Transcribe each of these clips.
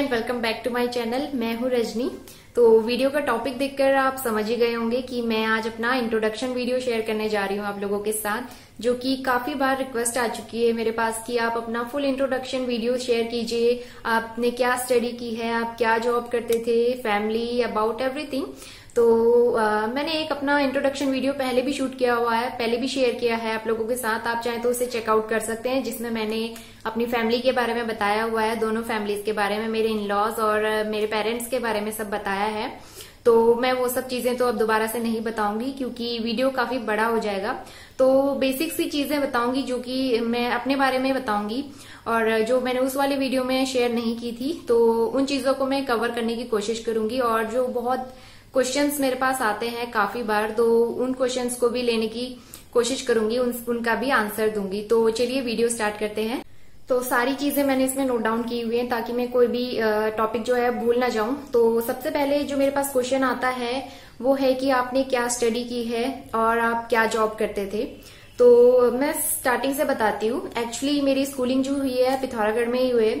And welcome back to my channel मैं हूँ रजनी। तो वीडियो का टॉपिक देखकर आप समझ ही गए होंगे कि मैं आज अपना इंट्रोडक्शन वीडियो शेयर करने जा रही हूँ आप लोगों के साथ, जो कि काफ़ी बार रिक्वेस्ट आ चुकी है मेरे पास कि आप अपना फुल इंट्रोडक्शन वीडियो शेयर कीजिए। आपने क्या स्टडी की है? आप क्या जॉब करते थे? फैमिली अबाउट एवरीथिंग तो आ, मैंने एक अपना इंट्रोडक्शन वीडियो पहले भी शूट किया हुआ है पहले भी शेयर किया है आप लोगों के साथ। आप चाहें तो उसे चेकआउट कर सकते हैं जिसमें मैंने अपनी फैमिली के बारे में बताया हुआ है दोनों फैमिलीज़ के बारे में मेरे इन लॉज और मेरे पेरेंट्स के बारे में सब बताया है। तो मैं वो सब चीज़ें तो अब दोबारा से नहीं बताऊँगी क्योंकि वीडियो काफ़ी बड़ा हो जाएगा। तो बेसिक सी चीज़ें बताऊँगी जो कि मैं अपने बारे में बताऊँगी और जो मैंने उस वाले वीडियो में शेयर नहीं की थी तो उन चीज़ों को मैं कवर करने की कोशिश करूँगी और जो बहुत क्वेश्चंस मेरे पास आते हैं काफ़ी बार तो उन क्वेश्चंस को भी लेने की कोशिश करूँगी उन, उनका भी आंसर दूँगी। तो चलिए वीडियो स्टार्ट करते हैं। तो सारी चीज़ें मैंने इसमें नोट डाउन की हुई हैं ताकि मैं कोई भी टॉपिक जो है भूल ना जाऊँ। तो सबसे पहले जो मेरे पास क्वेश्चन आता है वो है कि आपने क्या स्टडी की है और आप क्या जॉब करते थे। तो मैं स्टार्टिंग से बताती हूँ। एक्चुअली मेरी स्कूलिंग जो हुई है पिथौरागढ़ में ही हुई।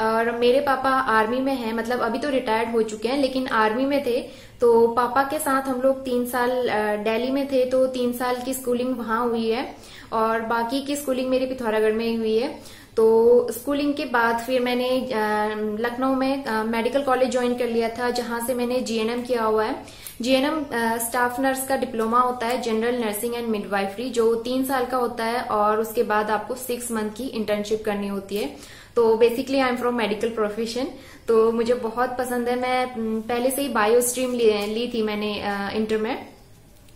और मेरे पापा आर्मी में हैं मतलब अभी तो रिटायर्ड हो चुके हैं, लेकिन आर्मी में थे तो पापा के साथ हम लोग तीन साल दिल्ली में थे तो तीन साल की स्कूलिंग वहाँ हुई है, और बाकी की स्कूलिंग मेरी पिथौरागढ़ में हुई है। तो स्कूलिंग के बाद फिर मैंने लखनऊ में मेडिकल कॉलेज ज्वाइन कर लिया था, जहाँ से मैंने जीएनएम किया हुआ है। जीएनएम स्टाफ नर्स का डिप्लोमा होता है, जनरल नर्सिंग एंड मिडवाइफरी, जो तीन साल का होता है, और उसके बाद आपको सिक्स मंथ की इंटर्नशिप करनी होती है। तो basically I am from medical profession तो मुझे बहुत पसंद है। मैं पहले से ही बायो स्ट्रीम ली, थी मैंने इंटर में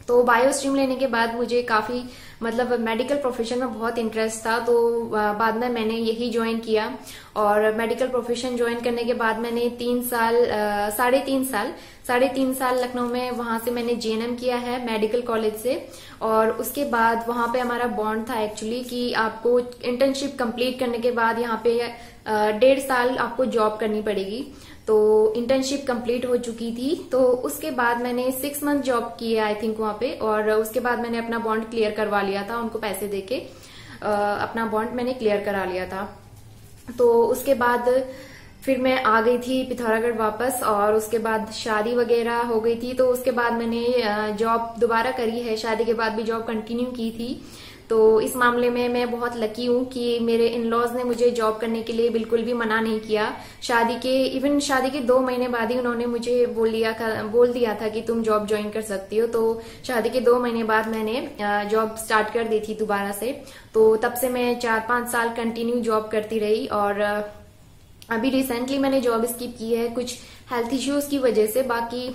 तो बायो स्ट्रीम लेने के बाद मुझे काफ़ी मतलब मेडिकल प्रोफेशन में बहुत इंटरेस्ट था तो बाद में मैंने यही ज्वाइन किया। और मेडिकल प्रोफेशन ज्वाइन करने के बाद मैंने तीन साल साढ़े तीन साल, साढ़े तीन साल लखनऊ में वहाँ से मैंने जेएनएम किया है मेडिकल कॉलेज से। और उसके बाद वहाँ पे हमारा बॉन्ड था एक्चुअली कि आपको इंटर्नशिप कंप्लीट करने के बाद यहाँ पे डेढ़ साल आपको जॉब करनी पड़ेगी। तो इंटर्नशिप कंप्लीट हो चुकी थी तो उसके बाद मैंने सिक्स मंथ जॉब किए आई थिंक वहाँ पे, और उसके बाद मैंने अपना बॉन्ड क्लियर करवा लिया था, उनको पैसे देके अपना बॉन्ड मैंने क्लियर करा लिया था। तो उसके बाद फिर मैं आ गई थी पिथौरागढ़ वापस और उसके बाद शादी वगैरह हो गई थी तो उसके बाद मैंने जॉब दोबारा करी है। शादी के बाद भी जॉब कंटिन्यू की थी। तो इस मामले में मैं बहुत लकी हूँ कि मेरे इन लॉज ने मुझे जॉब करने के लिए बिल्कुल भी मना नहीं किया। शादी के इवन शादी के दो महीने बाद ही उन्होंने मुझे बोल दिया बोल दिया था कि तुम जॉब ज्वाइन कर सकती हो। तो शादी के दो महीने बाद मैंने जॉब स्टार्ट कर दी थी दोबारा से। तो तब से मैं चार पाँच साल कंटिन्यू जॉब करती रही और अभी रिसेंटली मैंने जॉब स्किप की है, कुछ हेल्थ इश्यूज़ की वजह से, बाकी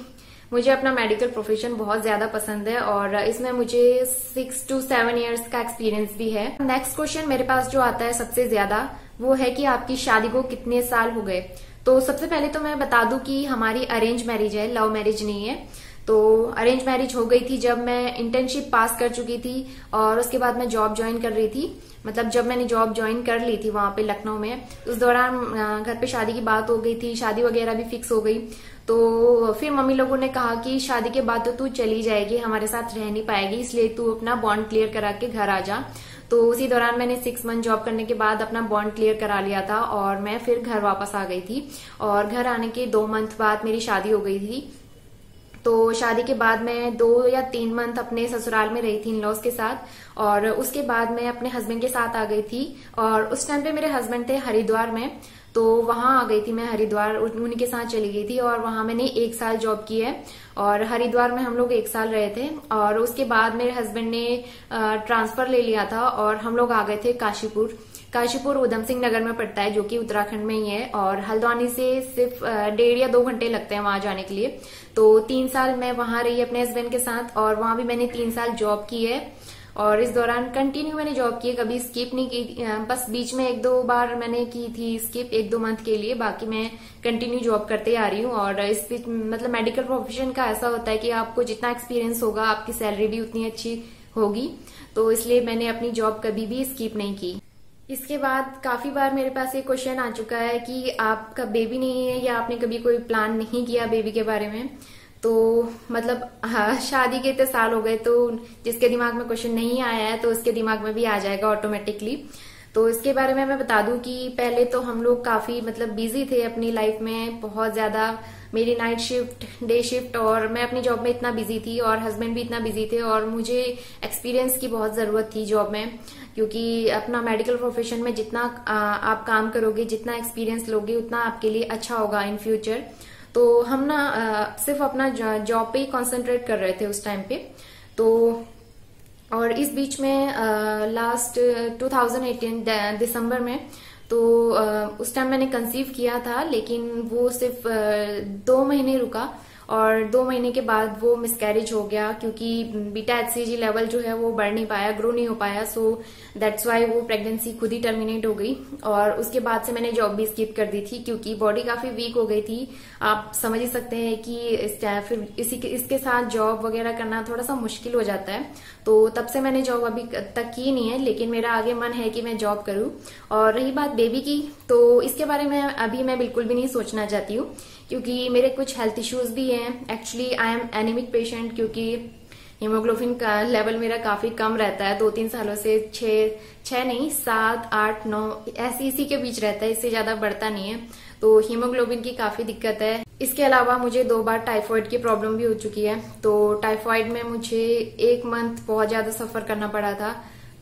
मुझे अपना मेडिकल प्रोफेशन बहुत ज़्यादा पसंद है और इसमें मुझे सिक्स टू सेवन इयर्स का एक्सपीरियंस भी है। नेक्स्ट क्वेश्चन मेरे पास जो आता है सबसे ज़्यादा, वो है कि आपकी शादी को कितने साल हो गए? तो सबसे पहले तो मैं बता दूँ कि हमारी अरेंज मैरिज है लव मैरिज नहीं है। तो अरेंज मैरिज हो गई थी जब मैं इंटर्नशिप पास कर चुकी थी और उसके बाद मैं जॉब ज्वाइन कर रही थी। मतलब जब मैंने जॉब ज्वाइन कर ली थी वहाँ पे लखनऊ में, उस दौरान घर पे शादी की बात हो गई थी, शादी वगैरह भी फिक्स हो गई। तो फिर मम्मी लोगों ने कहा कि शादी के बाद तो तू चली जाएगी, हमारे साथ रह नहीं पाएगी, इसलिए तू अपना बॉन्ड क्लियर करा के घर आ जा। तो उसी दौरान मैंने सिक्स मंथ जॉब करने के बाद अपना बॉन्ड क्लियर करा लिया था और मैं फिर घर वापस आ गई थी। और घर आने के दो मंथ बाद मेरी शादी हो गई थी। तो शादी के बाद मैं दो या तीन मंथ अपने ससुराल में रही थी इन लॉज के साथ और उसके बाद मैं अपने हस्बैंड के साथ आ गई थी और उस टाइम पे मेरे हस्बैंड थे हरिद्वार में तो वहाँ आ गई थी मैं हरिद्वार उन्हीं के साथ चली गई थी और वहाँ मैंने एक साल जॉब की है और हरिद्वार में हम लोग एक साल रहे थे और उसके बाद मेरे हस्बैंड ने ट्रांसफ़र ले लिया था और हम लोग आ गए थे काशीपुर। काशीपुर उधम सिंह नगर में पड़ता है जो कि उत्तराखंड में ही है और हल्द्वानी से सिर्फ़ डेढ़ या दो घंटे लगते हैं वहाँ जाने के लिए। तो तीन साल मैं वहाँ रही अपने हस्बैंड के साथ और वहाँ भी मैंने तीन साल जॉब की है। और इस दौरान कंटिन्यू मैंने जॉब की कभी स्किप नहीं की बस बीच में एक दो बार मैंने की थी स्किप एक दो मंथ के लिए। बाकी मैं कंटिन्यू जॉब करते आ रही हूँ। और इस बीच मतलब मेडिकल प्रोफेशन का ऐसा होता है कि आपको जितना एक्सपीरियंस होगा, आपकी सैलरी भी उतनी अच्छी होगी। तो इसलिए मैंने अपनी जॉब कभी भी स्किप नहीं की। इसके बाद काफ़ी बार मेरे पास ये क्वेश्चन आ चुका है कि आपका बेबी नहीं है या आपने कभी कोई प्लान नहीं किया बेबी के बारे में? तो मतलब हाँ, शादी के इतने साल हो गए तो जिसके दिमाग में क्वेश्चन नहीं आया है तो उसके दिमाग में भी आ जाएगा ऑटोमेटिकली तो इसके बारे में मैं बता दूँ कि पहले तो हम लोग काफ़ी मतलब बिज़ी थे अपनी लाइफ में, बहुत ज़्यादा मेरी नाइट शिफ्ट डे शिफ्ट और मैं अपनी जॉब में इतना बिज़ी थी और हस्बैंड भी इतना बिज़ी थे और मुझे एक्सपीरियंस की बहुत ज़रूरत थी जॉब में, क्योंकि अपना मेडिकल प्रोफेशन में जितना आप काम करोगे, जितना एक्सपीरियंस लोगे, उतना आपके लिए अच्छा होगा इन फ्यूचर तो हम ना सिर्फ़ अपना जॉब पे ही कॉन्सेंट्रेट कर रहे थे उस टाइम पे। तो और इस बीच में लास्ट 2018 दिसंबर में तो उस टाइम मैंने कंसीव किया था, लेकिन वो सिर्फ़ दो महीने रुका। और दो महीने के बाद वो मिसकैरेज हो गया, क्योंकि बीटा एचसीजी लेवल जो है वो बढ़ नहीं पाया ग्रो नहीं हो पाया सो दैट्स वाई वो प्रेगनेंसी खुद ही टर्मिनेट हो गई। और उसके बाद से मैंने जॉब भी स्किप कर दी थी, क्योंकि बॉडी काफ़ी वीक हो गई थी। आप समझ ही सकते हैं कि फिर इसी इसके साथ जॉब वगैरह करना थोड़ा सा मुश्किल हो जाता है। तो तब से मैंने जॉब अभी तक की नहीं है, लेकिन मेरा आगे मन है कि मैं जॉब करूँ। और रही बात बेबी की तो इसके बारे में अभी मैं बिल्कुल भी नहीं सोचना चाहती हूँ, क्योंकि मेरे कुछ हेल्थ इश्यूज़ भी हैं actually I am anaemic patient क्योंकि हीमोग्लोबिन का लेवल मेरा काफ़ी कम रहता है। दो तीन सालों से छह छह नहीं, सात, आठ, नौ, ऐसी इसी के बीच रहता है। इससे ज़्यादा बढ़ता नहीं है। तो हीमोग्लोबिन की काफ़ी दिक्कत है। इसके अलावा मुझे दो बार टाइफॉइड की प्रॉब्लम भी हो चुकी है। तो टाइफॉइड में मुझे एक मंथ बहुत ज़्यादा सफ़र करना पड़ा था।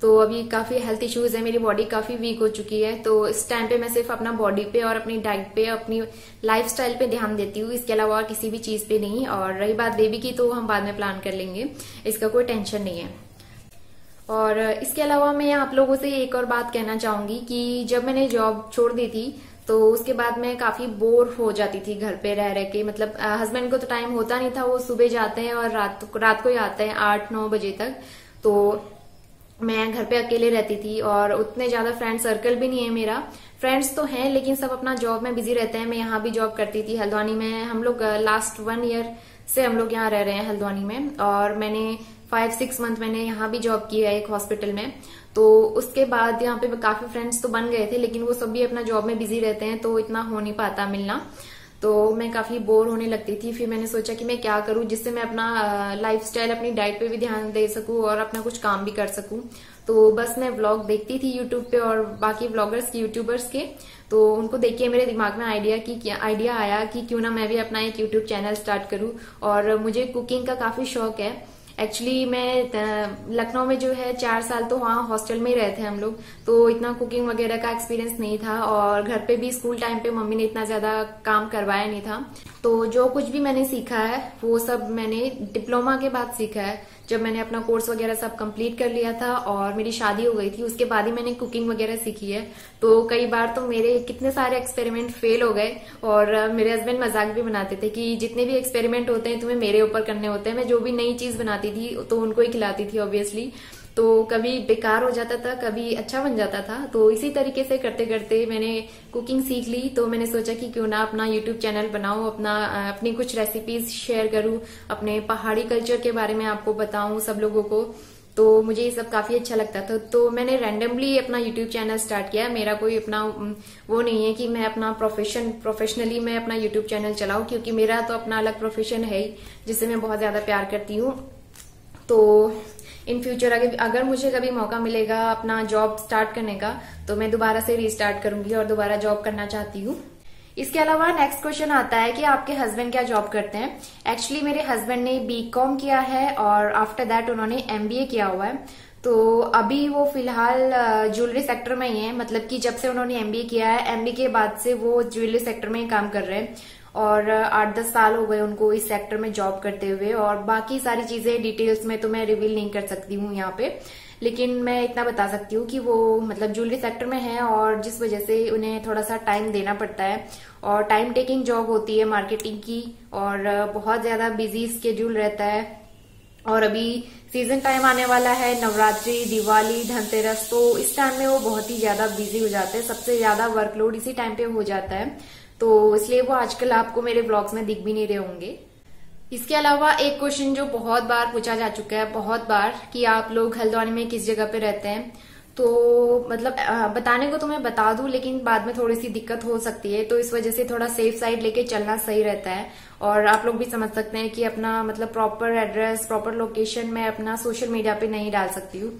तो अभी काफ़ी हेल्थ इश्यूज़ है, मेरी बॉडी काफ़ी वीक हो चुकी है तो इस टाइम पे मैं सिर्फ़ अपना बॉडी पे और अपनी डाइट पे, अपनी लाइफस्टाइल पे ध्यान देती हूँ। इसके अलावा किसी भी चीज़ पे नहीं। और रही बात बेबी की तो हम बाद में प्लान कर लेंगे। इसका कोई टेंशन नहीं है। और इसके अलावा मैं आप लोगों से एक और बात कहना चाहूँगी कि जब मैंने जॉब छोड़ दी थी तो उसके बाद मैं काफ़ी बोर हो जाती थी घर पे रह रह के। मतलब हस्बैंड को तो टाइम होता नहीं था, वो सुबह जाते हैं और रात रात को ही आते हैं, आठ, नौ बजे तक। तो मैं घर पे अकेले रहती थी और उतने ज़्यादा फ्रेंड सर्कल भी नहीं है मेरा। फ्रेंड्स तो हैं, लेकिन सब अपना जॉब में बिज़ी रहते हैं। मैं यहाँ भी जॉब करती थी हल्द्वानी में। हम लोग लास्ट वन ईयर से हम लोग यहाँ रह रहे हैं हल्द्वानी में। और मैंने फाइव सिक्स मंथ मैंने यहाँ भी जॉब की है एक हॉस्पिटल में। तो उसके बाद यहाँ पे काफ़ी फ्रेंड्स तो बन गए थे, लेकिन वो सब भी अपना जॉब में बिज़ी रहते हैं तो इतना हो नहीं पाता मिलना। तो मैं काफ़ी बोर होने लगती थी। फिर मैंने सोचा कि मैं क्या करूँ जिससे मैं अपना लाइफ अपनी डाइट पे भी ध्यान दे सकूँ और अपना कुछ काम भी कर सकूँ। तो बस मैं व्लॉग देखती थी यूट्यूब पे और बाकी व्लॉगर्स के यूट्यूबर्स के। तो उनको देख के मेरे दिमाग में आइडिया की आइडिया आया कि क्यों ना मैं भी अपना एक यूट्यूब चैनल स्टार्ट करूँ। और मुझे कुकिंग का काफ़ी शौक है। एक्चुअली मैं लखनऊ में जो है, चार साल तो वहाँ हॉस्टल में ही रहे थे हम लोग। तो इतना कुकिंग वगैरह का एक्सपीरियंस नहीं था और घर पे भी स्कूल टाइम पे मम्मी ने इतना ज़्यादा काम करवाया नहीं था। तो जो कुछ भी मैंने सीखा है, वो सब मैंने डिप्लोमा के बाद सीखा है। जब मैंने अपना कोर्स वगैरह सब कंप्लीट कर लिया था और मेरी शादी हो गई थी, उसके बाद ही मैंने कुकिंग वगैरह सीखी है। तो कई बार तो मेरे कितने सारे एक्सपेरिमेंट फेल हो गए और मेरे हस्बैंड मज़ाक भी बनाते थे कि जितने भी एक्सपेरिमेंट होते हैं, तुम्हें मेरे ऊपर करने होते हैं, मैं जो भी नई चीज़ बनाती थी तो उनको ही खिलाती थी ऑब्वियसली तो कभी बेकार हो जाता था, कभी अच्छा बन जाता था। तो इसी तरीके से करते करते मैंने कुकिंग सीख ली। तो मैंने सोचा कि क्यों ना अपना यूट्यूब चैनल बनाऊँ, अपना, अपनी कुछ रेसिपीज़ शेयर करूँ, अपने पहाड़ी कल्चर के बारे में आपको बताऊँ सब लोगों को। तो मुझे ये सब काफ़ी अच्छा लगता था। तो मैंने रैंडमली अपना यूट्यूब चैनल स्टार्ट किया। मेरा कोई अपना वो नहीं है कि मैं अपना प्रोफेशन प्रोफेशनली मैं अपना यूट्यूब चैनल चलाऊं, क्योंकि मेरा तो अपना अलग प्रोफेशन है ही, जिससे मैं बहुत ज़्यादा प्यार करती हूँ। तो इन फ्यूचर अगर अगर मुझे कभी मौका मिलेगा अपना जॉब स्टार्ट करने का तो मैं दोबारा से रीस्टार्ट करूँगी और दोबारा जॉब करना चाहती हूँ। इसके अलावा नेक्स्ट क्वेश्चन आता है कि आपके हस्बैंड क्या जॉब करते हैं? एक्चुअली मेरे हस्बैंड ने बी कॉम किया है और आफ्टर दैट उन्होंने एमबीए किया हुआ है। तो अभी वो फ़िलहाल ज्वेलरी सेक्टर में ही है। मतलब कि जब से उन्होंने एमबीए किया है एमबीए के बाद से वो ज्वेलरी सेक्टर में ही काम कर रहे हैं। और आठ दस साल हो गए उनको इस सेक्टर में जॉब करते हुए और बाकी सारी चीज़ें डिटेल्स में तो मैं रिवील नहीं कर सकती हूँ यहाँ पे। लेकिन मैं इतना बता सकती हूँ कि वो मतलब ज्वेलरी सेक्टर में है और जिस वजह से उन्हें थोड़ा सा टाइम देना पड़ता है। और टाइम टेकिंग जॉब होती है मार्केटिंग की और बहुत ज़्यादा बिज़ी स्केड्यूल रहता है। और अभी सीज़न टाइम आने वाला है, नवरात्रि, दिवाली, धनतेरस तो इस टाइम में वो बहुत ही ज़्यादा बिज़ी हो जाते हैं। सबसे ज़्यादा वर्कलोड इसी टाइम पे हो जाता है। तो इसलिए वो आजकल आपको मेरे ब्लॉग्स में दिख भी नहीं रहे होंगे। इसके अलावा एक क्वेश्चन जो बहुत बार पूछा जा चुका है, बहुत बार, कि आप लोग हल्द्वानी में किस जगह पे रहते हैं? तो मतलब बताने को तो मैं बता दूँ, लेकिन बाद में थोड़ी सी दिक्कत हो सकती है। तो इस वजह से थोड़ा सेफ़ साइड लेके चलना सही रहता है। और आप लोग भी समझ सकते हैं कि अपना मतलब प्रॉपर एड्रेस प्रॉपर लोकेशन मैं अपना सोशल मीडिया पे नहीं डाल सकती हूँ।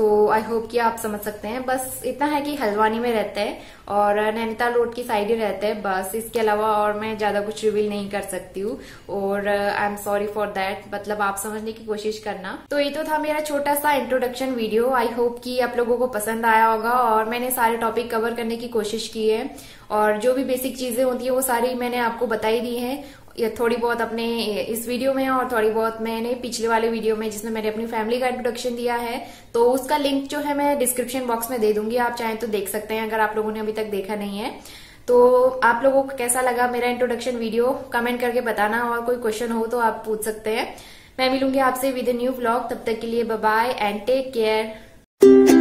तो आई होप कि आप समझ सकते हैं। बस इतना है कि हल्द्वानी में रहता है और नैनीताल रोड की साइड ही रहता है। बस इसके अलावा और मैं ज़्यादा कुछ रिवील नहीं कर सकती हूँ। और I am sorry for that मतलब आप समझने की कोशिश करना। तो ये तो था मेरा छोटा सा इंट्रोडक्शन वीडियो आई होप कि आप लोगों को पसंद आया होगा और मैंने सारे टॉपिक कवर करने की कोशिश की है। और जो भी बेसिक चीज़ें होती है, वो सारी मैंने आपको बताई दी है। ये थोड़ी बहुत अपने, इस वीडियो में और थोड़ी बहुत मैंने पिछले वाले वीडियो में जिसमें मैंने अपनी फैमिली का इंट्रोडक्शन दिया है तो उसका लिंक जो है मैं डिस्क्रिप्शन बॉक्स में दे दूँगी, आप चाहें तो देख सकते हैं, अगर आप लोगों ने अभी तक देखा नहीं है। तो आप लोगों को कैसा लगा मेरा इंट्रोडक्शन वीडियो कमेंट करके बताना और कोई क्वेश्चन हो तो आप पूछ सकते हैं। मैं मिलूँगी आपसे विद न्यू ब्लॉग तब तक के लिए बाय एंड टेक केयर